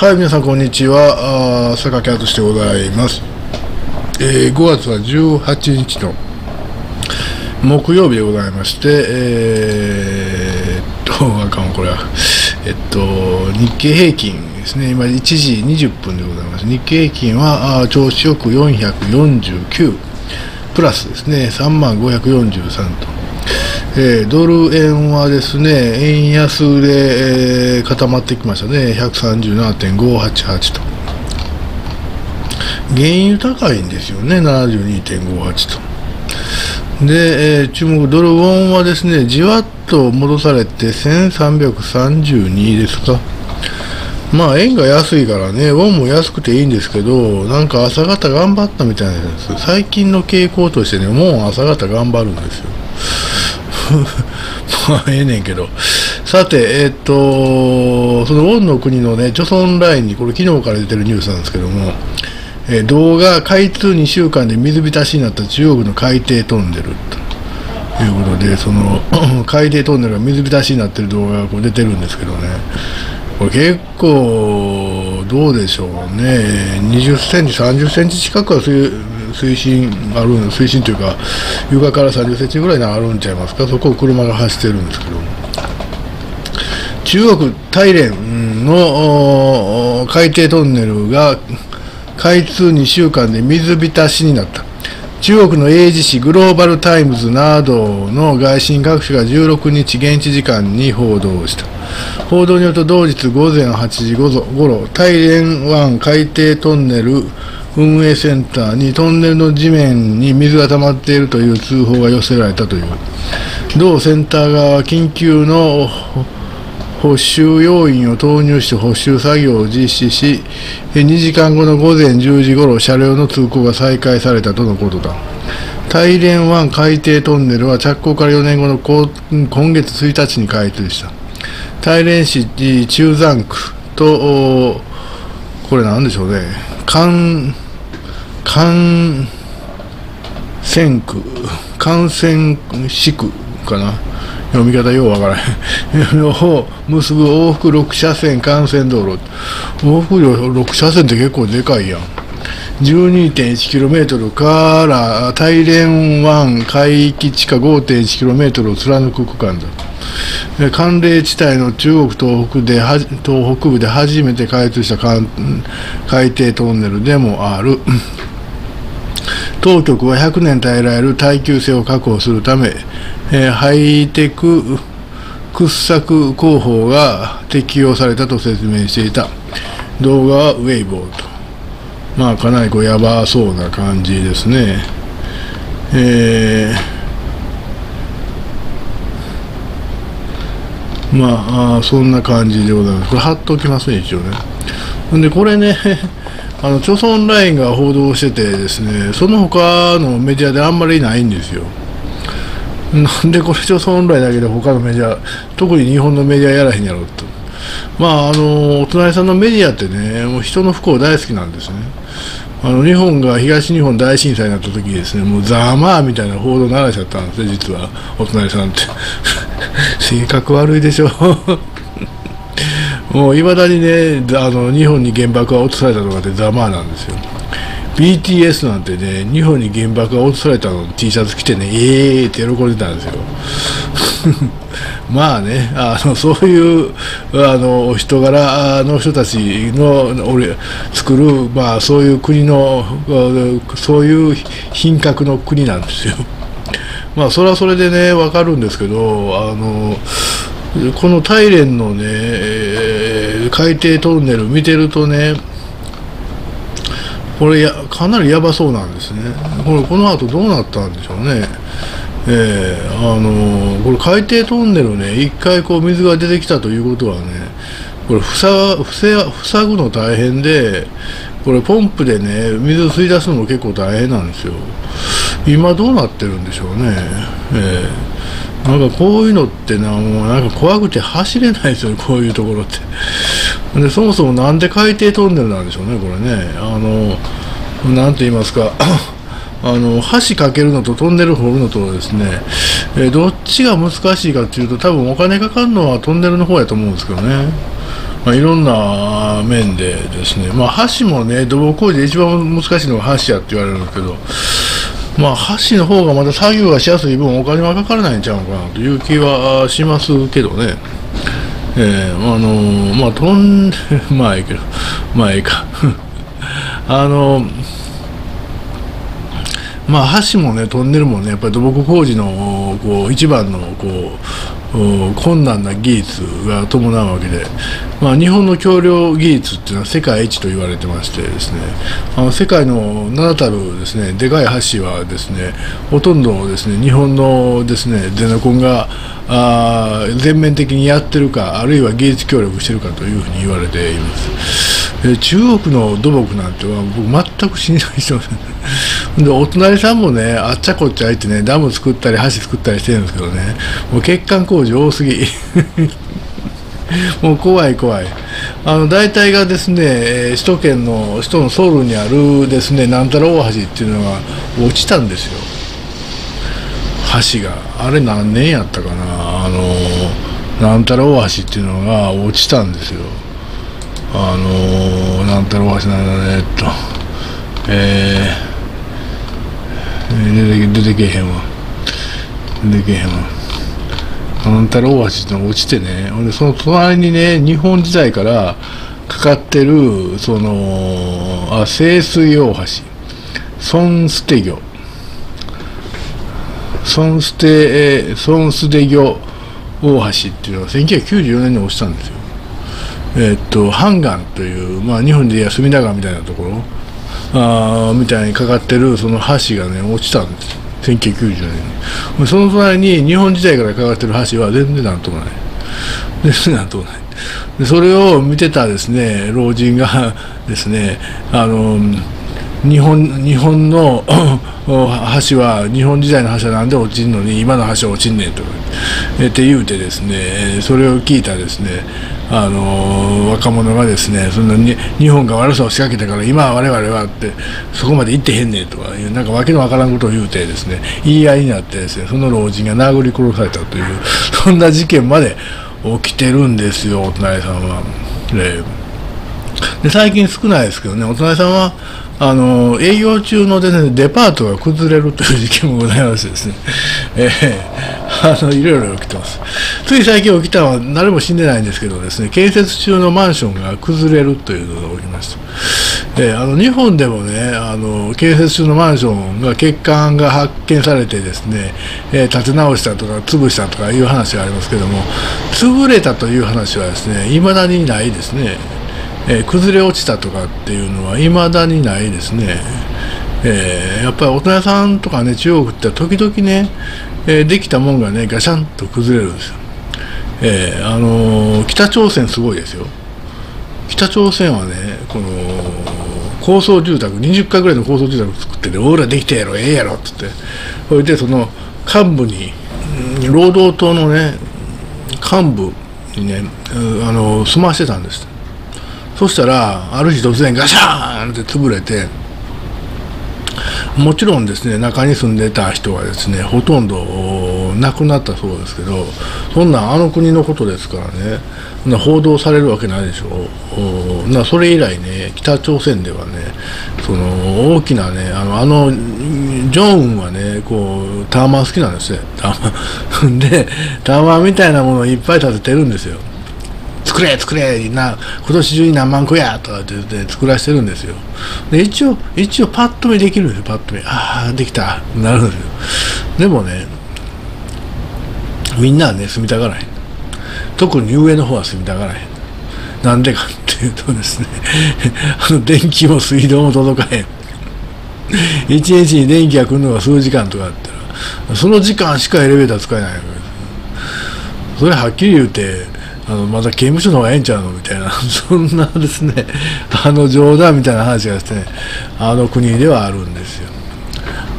はい、皆さんこんにちは。あー坂木敦でございます。えー5月は18日の木曜日でございまして、えーっと、あかん、これは。えっと、日経平均ですね、今1時20分でございます。日経平均は、あ調子よく449プラスですね、3万543と。えードル円はですね、円安で、えー固まってきましたね、137.588と。原油高いんですよね、72.58と。で、えー注目、ドルウォンはですね、じわっと戻されて1332ですか。まあ、円が安いからね、ウォンも安くていいんですけど、なんか朝方頑張ったみたいなんです。最近の傾向としてね、もう朝方頑張るんですよ。まあ、ええねんけど。さて、えっと、そのウォンの国のね、ジョソンラインに、これ昨日から出てるニュースなんですけども、えー動画開通2週間で水浸しになった中国の海底トンネルということで、その 海底トンネルが水浸しになってる動画がこう出てるんですけどね、これ結構、どうでしょうね、20センチ、30センチ近くは水水深あるん、水深というか、床から30センチぐらいにあるんちゃいますか、そこを車が走ってるんですけど。中国大連の海底トンネルが開通2週間で水浸しになった。中国の英字紙グローバルタイムズなどの外信各紙が16日現地時間に報道した。報道によると同日午前8時ごろ、大連湾海底トンネル運営センターにトンネルの地面に水が溜まっているという通報が寄せられたという。同センター側は緊急の補修要員を投入して補修作業を実施し、2時間後の午前10時ごろ、車両の通行が再開されたとのことだ。大連湾海底トンネルは着工から4年後の今月1日に開通した。大連市中山区と、これなんでしょうね、関、関線区、関線市区かな。読み方ようわからへん。を結ぶ往復6車線幹線道路。往復6車線って結構でかいやん。12.1km から大連湾海域地下 5.1km を貫く区間だ。寒冷地帯の中国東北で東北部で初めて開通した海底トンネルでもある。当局は100年耐えられる耐久性を確保するため、えーハイテク掘削工法が適用されたと説明していた。動画はウェイボーとまあかなりこうやばそうな感じですね。えーまあそんな感じでございます。これ貼っておきますね一応ね。ほんでこれね あの、朝鮮ラインが報道しててですね、その他のメディアであんまりないんですよ。なんでこれ朝鮮ラインだけで他のメディア、特に日本のメディアやらへんやろと。まあ、あの、お隣さんのメディアってね、もう人の不幸大好きなんですね。あの、日本が東日本大震災になった時ですね、もうざまあみたいな報道ならしちゃったんですね、実は。お隣さんって。性格悪いでしょ。もういまだにね、あの日本に原爆が落とされたとかってざまあなんですよ。BTS なんてね、日本に原爆が落とされたの T シャツ着てね、えーって喜んでたんですよ。まあね、あのそういうあの人柄の人たちの俺作る、まあ、そういう国の、そういう品格の国なんですよ。まあ、それはそれでね、わかるんですけど、あのこの大連のね、海底トンネル見てるとね、これや、かなりやばそうなんですね。これ、この後どうなったんでしょうね。えーあのこれ海底トンネルね、一回こう水が出てきたということはね、これ塞塞塞ぐの大変で、これポンプでね、水を吸い出すのも結構大変なんですよ。今どうなってるんでしょうね。えーなんかこういうのってな、もうなんか怖くて走れないですよ、こういうところって。で、そもそもなんで海底トンネルなんでしょうね、これね。あの、なんて言いますか。あの橋かけるのとトンネル掘るのとですね、えーどっちが難しいかっていうと多分お金かかるのはトンネルの方やと思うんですけどねまあ、いろんな面でですね、まあ、橋もね、土木工事で一番難しいのが橋やって言われるんですけど、まあ、橋の方がまだ作業がしやすい分、お金はかからないんちゃうかなという気はしますけどね。えー、あのまあ、飛んで、まあいいけど、まあいいか。あのまあ、橋もね、トンネルもね、やっぱり土木工事のこう一番のこう困難な技術が伴うわけで、まあ、日本の橋梁技術っていうのは世界一と言われてましてですねあの世界の名だたるですねでかい橋はですねほとんどですね日本のですねゼネコンがあ全面的にやってるかあるいは技術協力してるかというふうに言われています。中国の土木なんては僕全く信頼してませんでお隣さんもねあっちゃこっちゃいってねダム作ったり橋作ったりしてるんですけどね。もう欠陥工事多すぎ。もう怖い怖い。あの大体がですね首都圏の首都のソウルにあるですねなんたら大橋っていうのが落ちたんですよ。橋が。あれ何年やったかな。あのなんたら大橋っていうのが落ちたんですよ。あのー、なんたら大橋なんだねえっと。えー、出て出てけへんわ出てけへんわなんたら大橋ってのが落ちてねでその隣にね日本時代からかかってるそのあ清水大橋孫捨て魚孫捨て孫捨て魚大橋っていうのは1994年に落ちたんですよえ、っとハンガンという、まあ、日本でいう隅田川みたいなところあみたいにかかってるその橋がね落ちたんです。1990年に。その隣に日本時代からかかってる橋は全然なんともない。全然なんともない。でそれを見てたですね老人が ですねあの日本日本の 橋は日本時代の橋はなんで落ちんのに今の橋は落ちんねんとかって言うてですねそれを聞いたですねあの若者がですねそんなに日本が悪さを仕掛けたから今は我々はってそこまで行ってへんねんとかいうなんかわけのわからんことを言うてですね言い合いになってですねその老人が殴り殺されたというそんな事件まで起きてるんですよお隣さんは。で最近少ないですけどねお隣さんはあの営業中のです、ね、デパートが崩れるという事件もございましてですね、えー、あのいろいろ起きてます。つい最近起きたのは誰も死んでないんですけどですね、建設中のマンションが崩れるというのが起きました。であの日本でもねあの、建設中のマンションが欠陥が発見されてですね、えー、建て直したとか潰したとかいう話がありますけども、潰れたという話はですね、いまだにないですね。えー、崩れ落ちたとかっていうのはいまだにないですね、えー、やっぱり大人さんとかね中国って時々ね、えー、できたもんがねガシャンと崩れるんですよ、えあの北朝鮮すごいですよ。北朝鮮はねこの高層住宅20階ぐらいの高層住宅作ってね「オーラできたやろええやろ」っつって。それでその幹部に労働党のね幹部にねあの住ましてたんです。そしたらある日突然ガシャーンって潰れてもちろんですね中に住んでた人はですねほとんど亡くなったそうですけどそんなあの国のことですからね報道されるわけないでしょう。なそれ以来ね北朝鮮ではねその大きなねあのあのジョンウンはねこうタワマン好きなんですよタワマン。でタワマンみたいなものをいっぱい建ててるんですよ。作れ作れな今年中に何万個やとかって言って作らせてるんですよ。で一応一応パッと見できるんですよ。パッと見。ああできた。なるんですよ。でもねみんなはね住みたがらへん。特に上の方は住みたがらへん。なんでかっていうとですね あの電気も水道も届かへん。一日に電気が来るのが数時間とかあったらその時間しかエレベーター使えないわけですそれはっきり言うてあのまた刑務所の方がええんちゃうのみたいな。そんなですね。あの冗談みたいな話がですねあの国ではあるんですよ。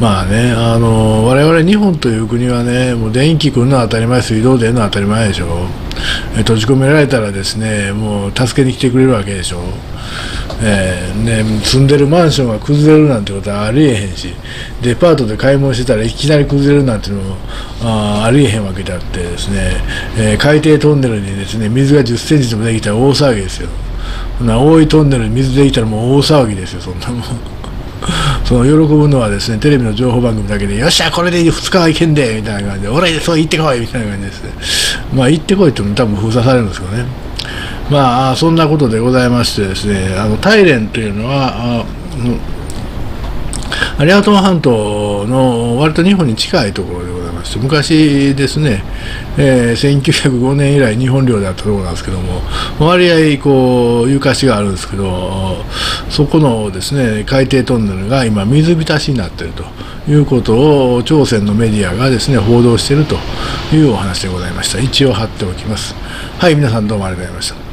まあねあの我々日本という国はねもう電気来るのは当たり前水道出るのは当たり前でしょ。閉じ込められたらですねもう助けに来てくれるわけでしょ。えーね、住んでるマンションが崩れるなんてことはありえへんしデパートで買い物してたらいきなり崩れるなんてのもあありえへんわけであってですね、えー、海底トンネルにですね水が1 0センチでもできたら大騒ぎですよ。そんな大井トンネルに水できたらもう大騒ぎですよそんなもん。その喜ぶのはですねテレビの情報番組だけでよっしゃこれで2日はいけんでみたいな感じで俺そう言ってこいみたいな感じですね。まあ行ってこいっても多分封鎖されるんですけどね。まあそんなことでございましてですねあの大連というのはあアリアトン半島の割と日本に近いところでございまして昔ですね、えー、1905年以来日本領であったところなんですけども割合こう床しがあるんですけどそこのですね海底トンネルが今水浸しになっているということを朝鮮のメディアがですね報道しているというお話でございました。一応貼っておきます。はい皆さんどうもありがとうございました。